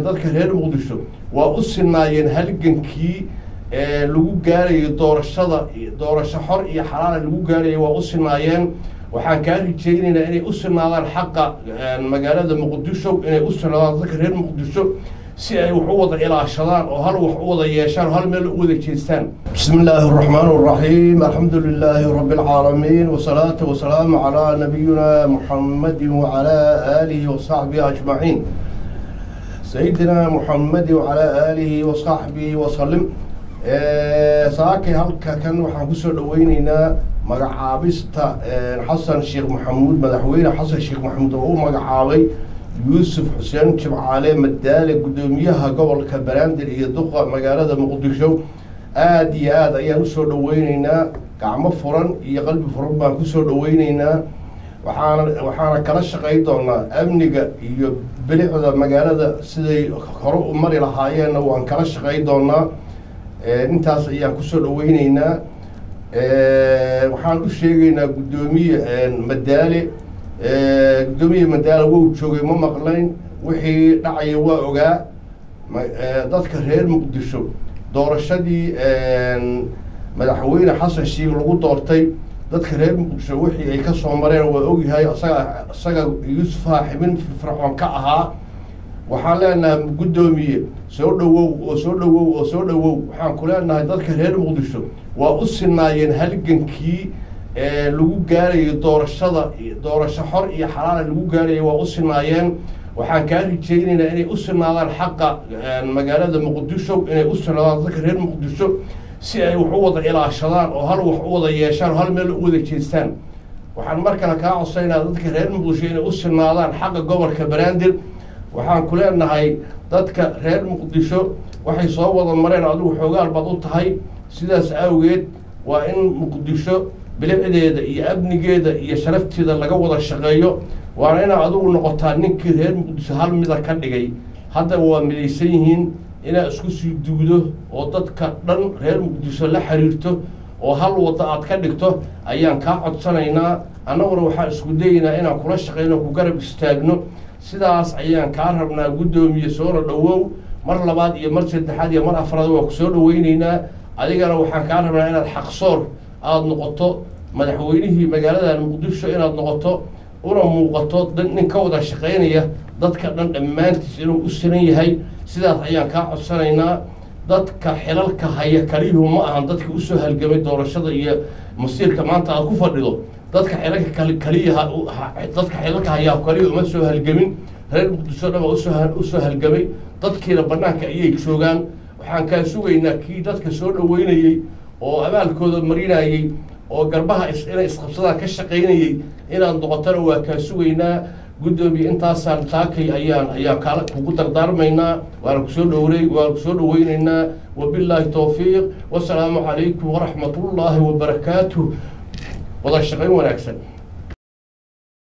dadka reer muqdisho waa u sinaayeen halgankii lagu gaarayo doorashada doorasho xor iyo xalaala lagu gaarayo waa u sinaayeen waxaan kaa rajaynaynaa inay u sinaadaan xaqa magaalada muqdisho inay u sinaadaan dadka reer muqdisho si ay wax u wada ilaashadaan oo hal wax u wada yeeshaan hal meel u wada jeestaan. Bismi illaahi araxmaan araxiim alxamdu lilaahi rabbi alcaalamiin wasalaatu wasalaamu calaa nabiyina muxamadi wacalaa aalihi wasaxbihi ajmaciin sayidina muxamadi wacalaa aalihi wasaxbihi wasalim saakay halka kan waxaan ku soo dhaweyneynaa magacaabista xasan sheekh maxamuud madaxweyne xasan sheekh maxamuud oo u magacaabay yuusuf xuseen jimcaale madaale guddoomiyaha gobolka banaadir iyo duqa magaalada muqdisho aada iyo aad ayaan u soo dhaweyneynaa gacmo furan iyo qalbi furan baan ku soo dhaweyneynaa waxaana waxaana kala shaqay doonaa amniga iyo bilicda magaalada siday hore u mari lahaayeenna waan kala shaqay doonaa. Intaas ayaan ku soo dhaweyneynaa waxaan u sheegaynaa guddoomiye madaale. Guddoomiye madaale wou joogay ma maqlayn. Wixii dhacaya waa ogaa. Dadka reer muqdisho doorashadii madaxweyne xasan sheekh lagu doortay dadka reer muqdisho wixii ay ka soo mareen waa ogyahay isaga isaga yuusufa xibin firfircoon ka ahaa. Waxaan leenahay guddoomiye soo dhawow oo soo dhawow oo soo dhawow waxaan ku leenahay dadka reer muqdisho waa u sinaayeen halgankii lagu gaarayo doorashada doorasho xor iyo xalaala lagu gaarayo waa u sinaayeen waxaan kaa rajaynaynaa inay u sinaadaan xaqa magaalada muqdisho inay u sinaadaan dadka reer muqdisho si ay wax u wada ilaashadaan oo hal wax u wada yeeshaan oo hal meel u wada jeestaan. Waxaan mar kale kaa codsaynaa dadka reer muqdisho inay u sinaadaan xaqa gobolka banaadir waxaan ku leenahay dadka reer muqdisho waxay soo wada mareen adigu xoogaal baad u tahay. Sidaas awgeed waa in muqdisho bilicdeeda iyo amnigeeda iyo sharafteeda laga wada shaqeeyo waana inaad adigu noqotaa ninkii reer muqdisho hal mida ka dhigay. Hadda waa midaysan yihiin inaad isku sii duudo oo dadka dhan reer muqdisho la xiriirto oo hal wadda aad ka dhigto ayaan kaa codsanaynaa. Annaguna waxaan isku dayaynaa inaan kula shaqeyno ku garab istaagno. Sidaas ayaan kaa rabnaa guddoomiye soona dhawow mar labaad iyo mar saddexaad iyo mar afraad waa ku soo dhaweyneynaa adigana waxaan kaa rabnaa inaad xaqsoor aada noqoto madaxweynihii magaalada muqdisho inaad noqoto una muuqato nin ka wada shaqeynaya dadka dhan dhammaantiis inuu u siran yahay sidaas ayaan kaa codsanaynaa. Dadka xilalka haya kaliyuhu ma ahan dadka u soo halgamay doorashada iyo masiirka maanta aad ku fadhido. Dadka xilalka kaliya dadka xilalka hayaa kaliya uma soo halgamin. Reer muqdisho dhan baa u soo halgamay. Dadkiina banaanka ayay joogaan. Waxaan kaa sugaynaa kii dadka soo dhaweynayey oo abaalkooda marinayey oo garbaha inay isqabsadaan ka shaqaynayey inaad noqotona waa kaa sugaynaa guddoomiye intaasaan taakay ayaan ayaan kaala kugu dardaarmaynaa waana ku soo dhowrey waana ku soo dhaweyneynaa wabillaahi towfiiq wasalaamu calaykum waraxmatullaahi wabarakaatuh wada shaqayn wanaagsan